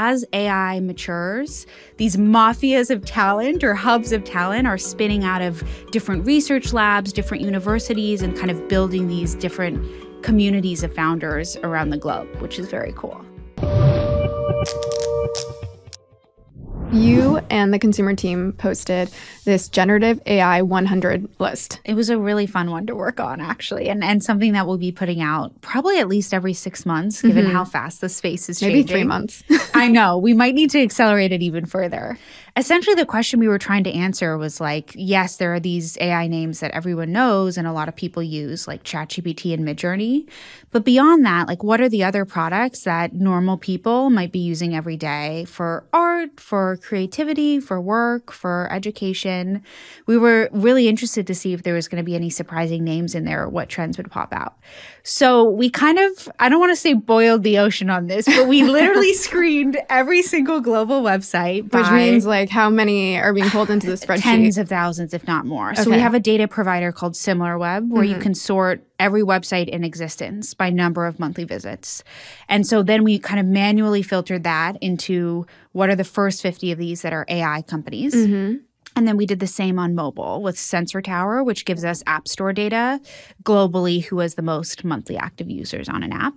as AI matures, these mafias of talent or hubs of talent are spinning out of different research labs, different universities, and kind of building these different communities of founders around the globe, which is very cool. You and the consumer team posted this generative AI 100 list. It was a really fun one to work on, actually, and, and something that we'll be putting out probably at least every six months, given mm-hmm. how fast the space is changing. Maybe three months. I know. We might need to accelerate it even further essentially the question we were trying to answer was like, yes, there are these AI names that everyone knows and a lot of people use, like ChatGPT and Midjourney. But beyond that, like, what are the other products that normal people might be using every day for art, for creativity, for work, for education? We were really interested to see if there was going to be any surprising names in there or what trends would pop out. So we kind of, I don't want to say boiled the ocean on this, but we literally screened every single global website. Which means like how many are being pulled into the spreadsheet? Tens of thousands, if not more. Okay. So we have a data provider called SimilarWeb where mm-hmm. you can sort every website in existence by number of monthly visits. And so then we kind of manually filtered that into what are the first 50 of these that are AI companies. Mm-hmm. And then we did the same on mobile with Sensor Tower, which gives us App Store data globally who has the most monthly active users on an app.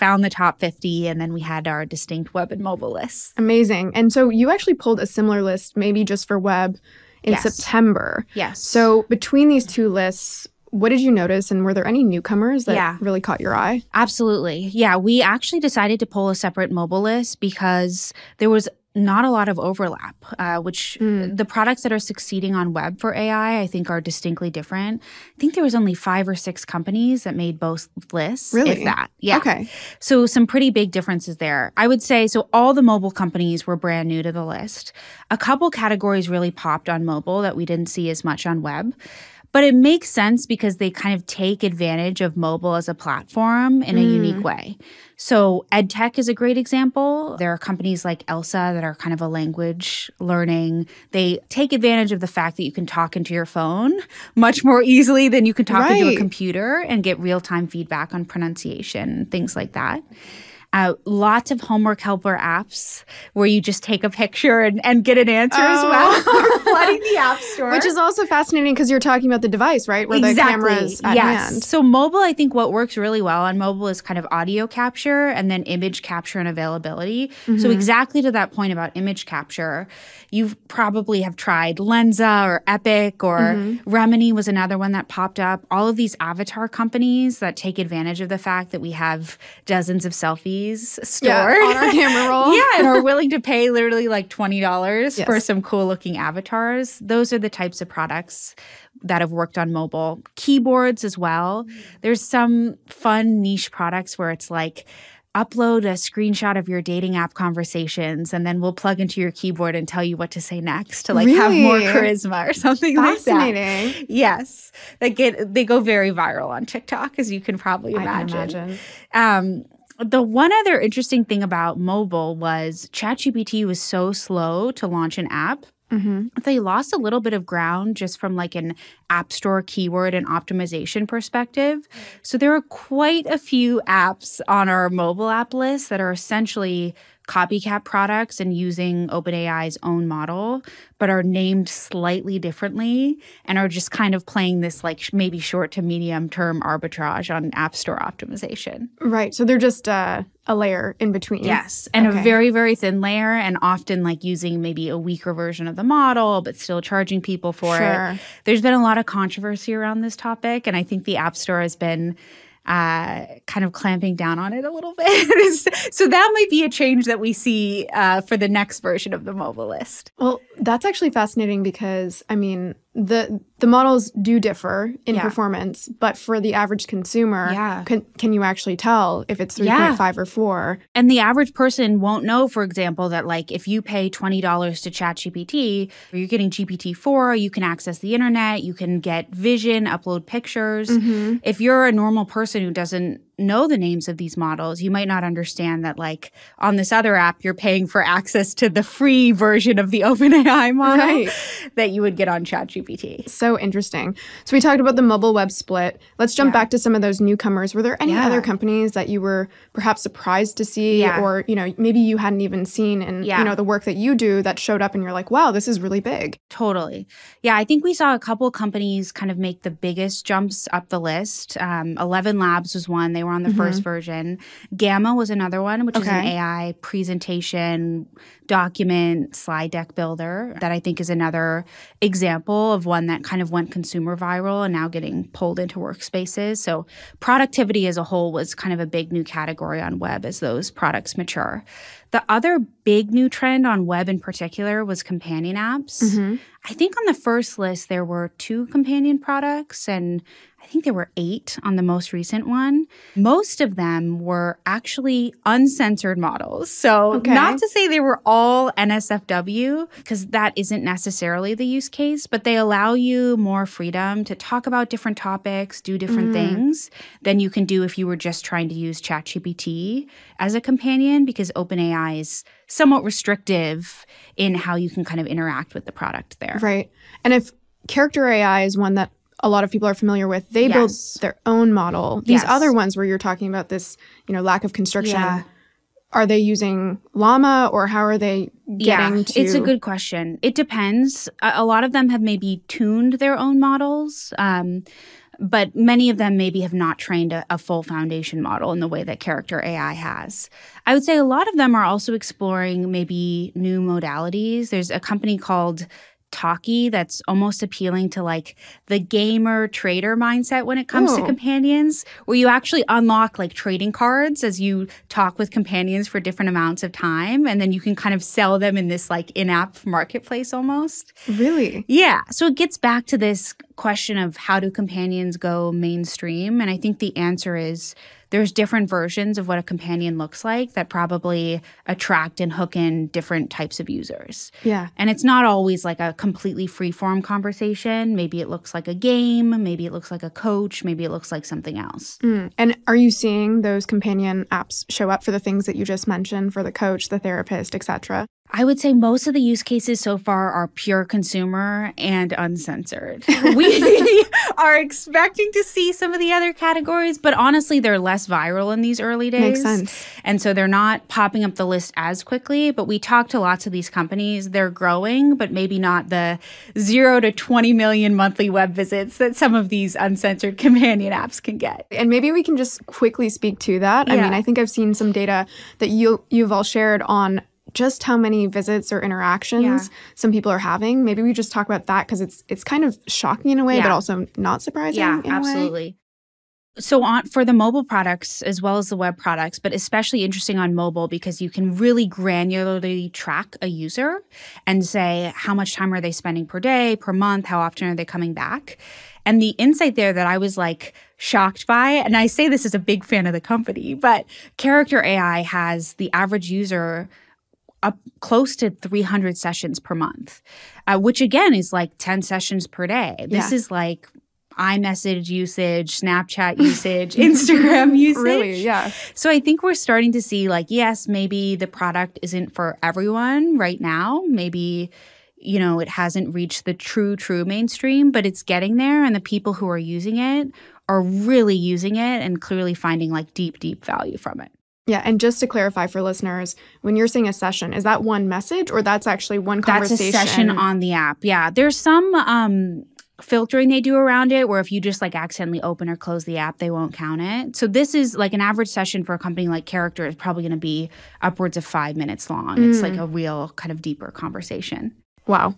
Found the top 50, and then we had our distinct web and mobile lists. Amazing. And so you actually pulled a similar list, maybe just for web in yes. September. Yes. So between these two lists, what did you notice and were there any newcomers that yeah. really caught your eye? Absolutely. Yeah, we actually decided to pull a separate mobile list because there was not a lot of overlap, uh, which mm. the products that are succeeding on web for AI, I think, are distinctly different. I think there was only five or six companies that made both lists, really? if that. Yeah. Okay. So some pretty big differences there. I would say so. All the mobile companies were brand new to the list. A couple categories really popped on mobile that we didn't see as much on web. But it makes sense because they kind of take advantage of mobile as a platform in a mm. unique way. So, EdTech is a great example. There are companies like Elsa that are kind of a language learning. They take advantage of the fact that you can talk into your phone much more easily than you can talk right. into a computer and get real time feedback on pronunciation, things like that. Uh, lots of homework helper apps where you just take a picture and, and get an answer oh. as well. We're flooding the app store. Which is also fascinating because you're talking about the device, right? Where exactly. the camera's at yes. hand. So mobile, I think what works really well on mobile is kind of audio capture and then image capture and availability. Mm-hmm. So exactly to that point about image capture, you probably have tried Lensa or Epik or mm-hmm. Remini was another one that popped up. All of these avatar companies that take advantage of the fact that we have dozens of selfies stored yeah, on our camera roll. yeah, and are willing to pay literally like twenty dollars yes. for some cool looking avatars. Those are the types of products that have worked on mobile. Keyboards as well. There's some fun niche products where it's like upload a screenshot of your dating app conversations and then we'll plug into your keyboard and tell you what to say next to like really? have more charisma or something like that. Yes. They get they go very viral on TikTok as you can probably imagine. Can imagine. Um, the one other interesting thing about mobile was ChatGPT was so slow to launch an app. Mm-hmm. They lost a little bit of ground just from like an app store keyword and optimization perspective. So there are quite a few apps on our mobile app list that are essentially copycat products and using OpenAI's own model, but are named slightly differently and are just kind of playing this like maybe short to medium term arbitrage on App Store optimization. Right. So they're just uh, a layer in between. Yes. And okay. a very, very thin layer, and often like using maybe a weaker version of the model, but still charging people for sure. it. There's been a lot of controversy around this topic, and I think the App Store has been uh, kind of clamping down on it a little bit. so that might be a change that we see uh, for the next version of the mobile list. Well, that's actually fascinating because, I mean, the the models do differ in yeah. performance, but for the average consumer, yeah. can, can you actually tell if it's 3.5 yeah. or 4? And the average person won't know, for example, that like if you pay $20 to ChatGPT, you're getting GPT-4, you can access the internet, you can get vision, upload pictures. Mm-hmm. If you're a normal person who doesn't know the names of these models, you might not understand that, like, on this other app, you're paying for access to the free version of the OpenAI model right. that you would get on ChatGPT. So interesting. So we talked about the mobile web split. Let's jump yeah. back to some of those newcomers. Were there any yeah. other companies that you were perhaps surprised to see yeah. or, you know, maybe you hadn't even seen in, you know, the work that you do that showed up and you're like, wow, this is really big? Totally. Yeah, I think we saw a couple companies kind of make the biggest jumps up the list. Um, Eleven Labs was one. They were on the mm-hmm. first version. Gamma was another one, which okay. is an AI presentation document slide deck builder that I think is another example of one that kind of went consumer viral and now getting pulled into workspaces. So productivity as a whole was kind of a big new category on web as those products mature. The other big new trend on web in particular was companion apps. Mm-hmm. I think on the first list there were two companion products and I think there were eight on the most recent one. Most of them were actually uncensored models. So, okay. not to say they were all NSFW, because that isn't necessarily the use case, but they allow you more freedom to talk about different topics, do different mm. things than you can do if you were just trying to use ChatGPT as a companion, because OpenAI is somewhat restrictive in how you can kind of interact with the product there. Right. And if character AI is one that a lot of people are familiar with, they yes. build their own model. These yes. other ones where you're talking about this, you know, lack of construction. Yeah. Are they using Llama or how are they getting yeah, to? It's a good question. It depends. A, a, lot of them have maybe tuned their own models. Um, but many of them maybe have not trained a, a, full foundation model in the way that character AI has. I would say a lot of them are also exploring maybe new modalities. There's a company called Talkie that's almost appealing to like the gamer trader mindset when it comes to oh. companions where you actually unlock like trading cards as you talk with companions for different amounts of time and then you can kind of sell them in this like in-app marketplace almost. Really? Yeah. So it gets back to this question of how do companions go mainstream? And i think the answer is there's different versions of what a companion looks like that probably attract and hook in different types of users. Yeah. And it's not always like a completely free form conversation. Maybe it looks like a game, maybe it looks like a coach, maybe it looks like something else. Mm. And are you seeing those companion apps show up for the things that you just mentioned for the coach, the therapist, etc.? I would say most of the use cases so far are pure consumer and uncensored. we are expecting to see some of the other categories, but honestly, they're less viral in these early days. Makes sense. And so they're not popping up the list as quickly. But we talk to lots of these companies. They're growing, but maybe not the zero to 20 million monthly web visits that some of these uncensored companion apps can get. And maybe we can just quickly speak to that. Yeah. I mean, I think I've seen some data that you, you've all shared on just how many visits or interactions yeah. some people are having. Maybe we just talk about that because it's it's kind of shocking in a way, yeah. but also not surprising. Yeah, absolutely. So on for the mobile products as well as the web products, but especially interesting on mobile because you can really granularly track a user and say how much time are they spending per day, per month, how often are they coming back. And the insight there that I was like shocked by, and I say this as a big fan of the company, but Character AI has the average user up close to 300 sessions per month, uh, which again is like 10 sessions per day. This yeah. is like iMessage usage, Snapchat usage, Instagram usage. Really, yeah. So I think we're starting to see like, yes, maybe the product isn't for everyone right now. Maybe, you know, it hasn't reached the true, true mainstream, but it's getting there. And the people who are using it are really using it and clearly finding like deep, deep value from it. Yeah, and just to clarify for listeners, when you're saying a session, is that one message or that's actually one conversation? That's a session on the app. Yeah, there's some um, filtering they do around it where if you just like accidentally open or close the app, they won't count it. So this is like an average session for a company like Character is probably going to be upwards of five minutes long. Mm. It's like mm. a real kind of deeper conversation. Wow.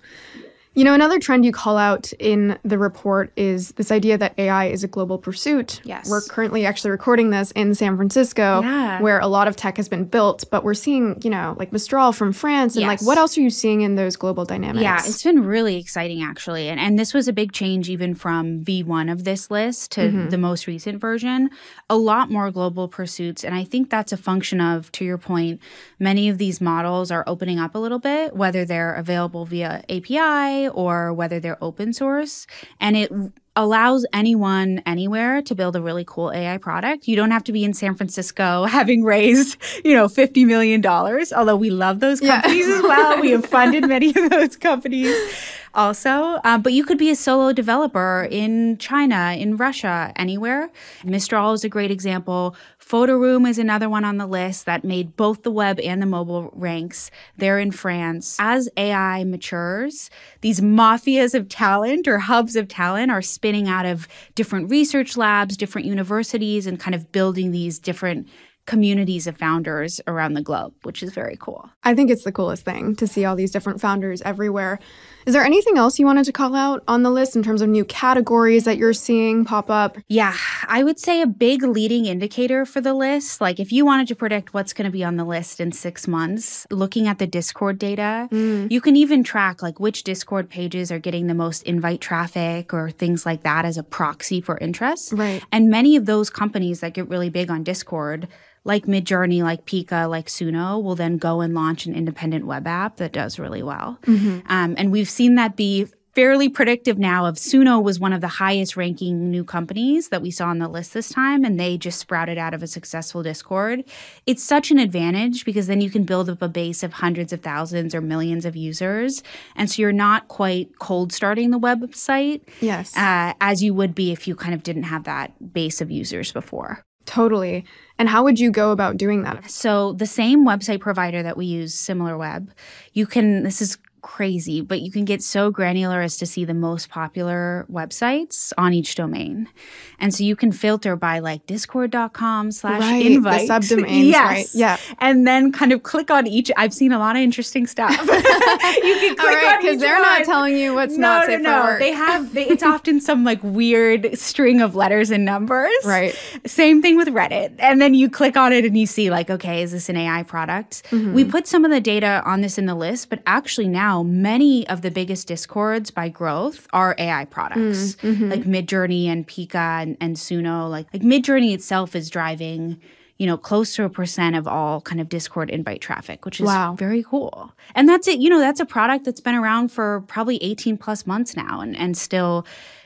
You know, another trend you call out in the report is this idea that AI is a global pursuit. Yes. We're currently actually recording this in San Francisco, yeah. where a lot of tech has been built, but we're seeing, you know, like Mistral from France. And yes. like, what else are you seeing in those global dynamics? Yeah, it's been really exciting, actually. And, and this was a big change even from V1 of this list to mm-hmm. the most recent version. A lot more global pursuits. And I think that's a function of, to your point, many of these models are opening up a little bit, whether they're available via API or whether they're open source. And it allows anyone anywhere to build a really cool AI product. You don't have to be in San Francisco having raised, you know, $50 million, although we love those companies yeah. as well. We have funded many of those companies also. Um, but you could be a solo developer in China, in Russia, anywhere. Mistral is a great example. Photo Room is another one on the list that made both the web and the mobile ranks. They're in France. As AI matures, these mafias of talent or hubs of talent are spinning out of different research labs, different universities, and kind of building these different communities of founders around the globe, which is very cool. I think it's the coolest thing to see all these different founders everywhere. Is there anything else you wanted to call out on the list in terms of new categories that you're seeing pop up? Yeah, I would say a big leading indicator for the list, like if you wanted to predict what's going to be on the list in six months, looking at the Discord data, mm. you can even track like which Discord pages are getting the most invite traffic or things like that as a proxy for interest. Right. And many of those companies that get really big on Discord like Midjourney, like Pika, like Suno will then go and launch an independent web app that does really well. Mm-hmm. Um, and we've seen that be fairly predictive now of Suno was one of the highest ranking new companies that we saw on the list this time and they just sprouted out of a successful discord it's such an advantage because then you can build up a base of hundreds of thousands or millions of users and so you're not quite cold starting the website yes uh, as you would be if you kind of didn't have that base of users before Totally. And how would you go about doing that? So, the same website provider that we use, SimilarWeb, you can, this is crazy, but you can get so granular as to see the most popular websites on each domain. And so you can filter by like discord.com slash invite. The subdomains, yes. right? Yeah. And then kind of click on each. I've seen a lot of interesting stuff. you can click right, on because they're one. not telling you what's no, not no, no. They have, they, it's often some like weird string of letters and numbers. Right. Same thing with Reddit. And then you click on it and you see like, okay, is this an AI product? Mm-hmm. We put some of the data on this in the list, but actually now now many of the biggest discords by growth are AI products, mm, mm-hmm. like Midjourney and Pika and, and Suno. Like like Midjourney itself is driving you know, close to a percent of all kind of Discord invite traffic, which is wow. very cool. And that's it. You know, that's a product that's been around for probably 18 plus months now, and, and still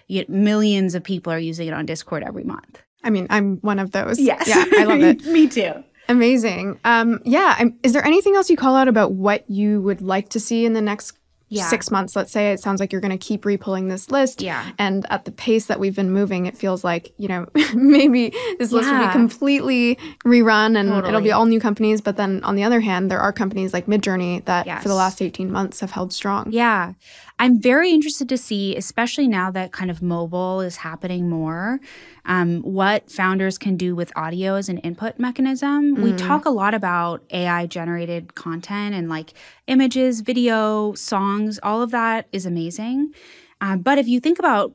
you know, millions of people are using it on Discord every month. I mean, I'm one of those. Yes. Yeah, I love it. Me too. Amazing. Um, yeah. I'm, is there anything else you call out about what you would like to see in the next yeah. six months, let's say, it sounds like you're going to keep repulling this list. Yeah. And at the pace that we've been moving, it feels like, you know, maybe this list yeah. will be completely rerun and totally. it'll be all new companies. But then on the other hand, there are companies like Midjourney that yes. for the last 18 months have held strong. Yeah. I'm very interested to see, especially now that kind of mobile is happening more, um, what founders can do with audio as an input mechanism. Mm. We talk a lot about AI generated content and like images, video, songs, all of that is amazing. Uh, but if you think about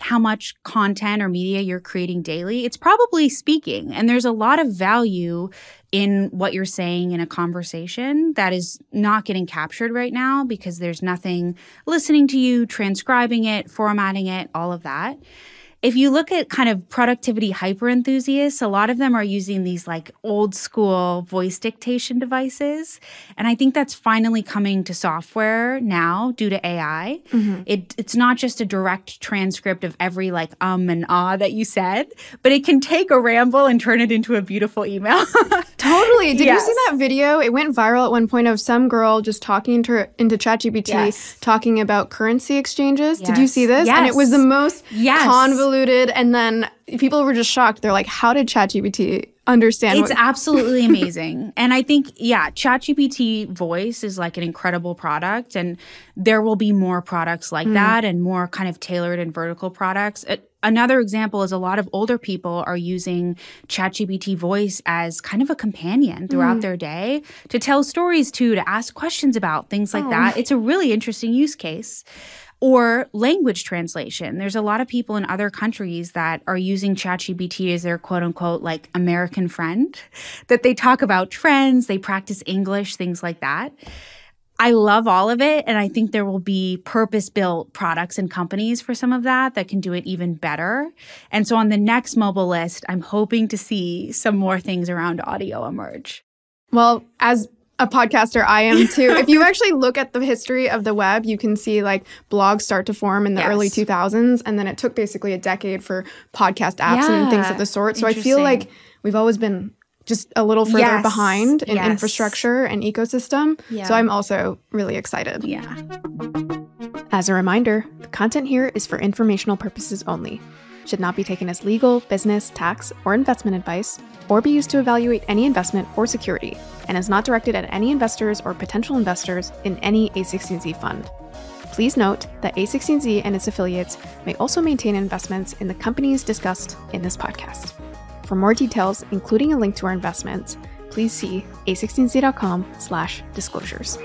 how much content or media you're creating daily, it's probably speaking. And there's a lot of value in what you're saying in a conversation that is not getting captured right now because there's nothing listening to you, transcribing it, formatting it, all of that if you look at kind of productivity hyper enthusiasts, a lot of them are using these like old school voice dictation devices. And I think that's finally coming to software now due to AI. Mm-hmm. It, it's not just a direct transcript of every like um and ah that you said, but it can take a ramble and turn it into a beautiful email. totally. Did yes. you see that video? It went viral at one point of some girl just talking into, into ChatGPT, yes. talking about currency exchanges. Yes. Did you see this? Yes. And it was the most convoluted convoluted and then people were just shocked. They're like, how did ChatGPT understand? It's what- absolutely amazing. and I think, yeah, ChatGPT voice is like an incredible product. And there will be more products like mm. that and more kind of tailored and vertical products. It, another example is a lot of older people are using ChatGPT voice as kind of a companion throughout mm. their day to tell stories to, to ask questions about, things like oh. that. It's a really interesting use case or language translation. There's a lot of people in other countries that are using ChatGPT as their quote unquote like American friend, that they talk about trends, they practice English, things like that. I love all of it. And I think there will be purpose built products and companies for some of that that can do it even better. And so on the next mobile list, I'm hoping to see some more things around audio emerge. Well, as a podcaster. I am too. if you actually look at the history of the web, you can see like blogs start to form in the yes. early 2000s. And then it took basically a decade for podcast apps yeah. and things of the sort. So I feel like we've always been just a little further yes. behind in yes. infrastructure and ecosystem. Yeah. So I'm also really excited. Yeah. As a reminder, the content here is for informational purposes only should not be taken as legal, business, tax, or investment advice, or be used to evaluate any investment or security, and is not directed at any investors or potential investors in any A16Z fund. Please note that A16Z and its affiliates may also maintain investments in the companies discussed in this podcast. For more details, including a link to our investments, please see a16z.com/disclosures.